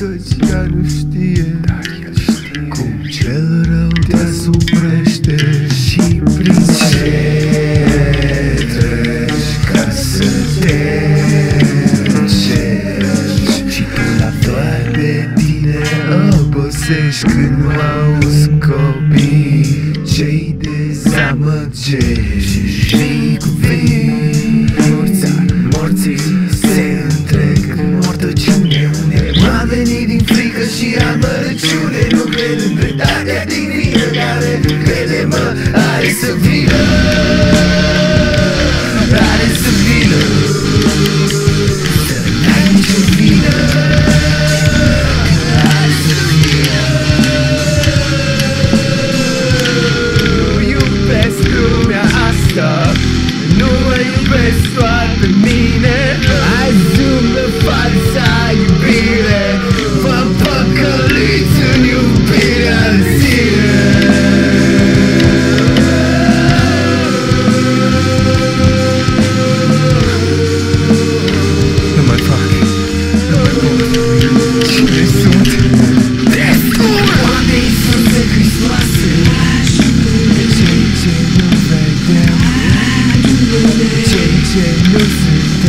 Căci ea știe. Cum cel rău te suprește Și prin ce treci Ca să te încerci. Și tu la toate tine obosești Când nu auzi copii Cei dezamăgești. Și cuvinte amărăciune Nu cred în dreptatea din care Crede-mă, ai să vină. 鲜的滋。